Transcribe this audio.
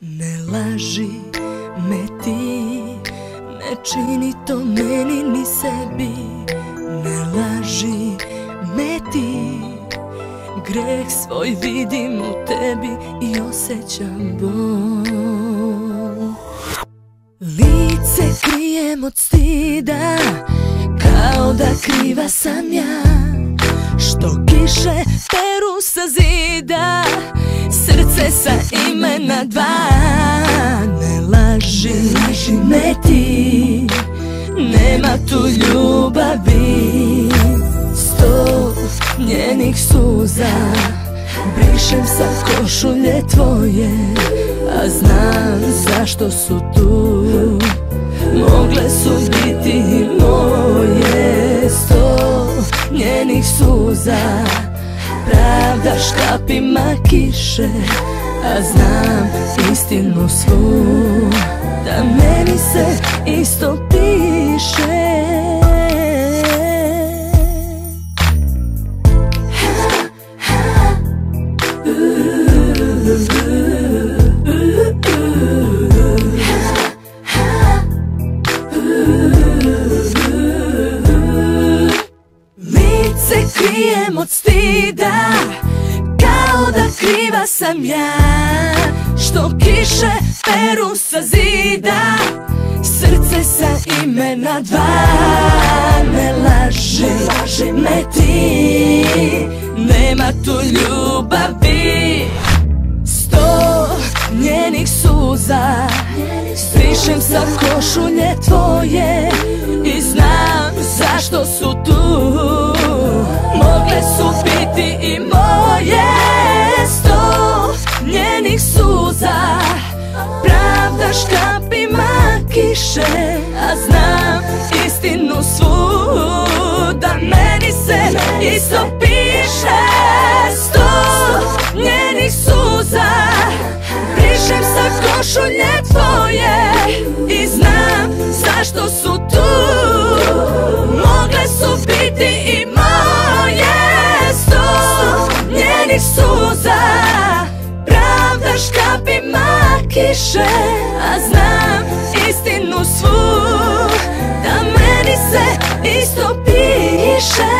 Ne laži me ti Ne čini to meni ni sebi. Ne laži me ti Greh svoj vidim u tebi I osjećam bol. Lice krijem od stida Kao da kriva sam ja Što kiše peru sa zida Srce sa imena dva. Ne laži, laži me ti Nema tu ljubavi. Sto njenih suza Brišem sa košulje tvoje A znam zašto su tu. Mogle su biti Pravda štapima kiše A znam istinu svu. Da meni se isto piše. Lice krijem od stida Kao da kriva sam ja. Što kiše peru sa zida Srce sa imena dva. Ne laži, laži me ti. Nema tu ljubavi. Sto njenih suza. Sprišem sa košulje tvoje I znam zašto su tu. Mogle su biti i moje Škapima kiše A znam istinu svu Da meni se isto piše Sto njenih suza. Brišem sa košulje tvoje I znam zašto su tu. Mogle su biti i moje Sto njenih suza. Pravda škapima kiše A znam istinu svu Da meni se isto piše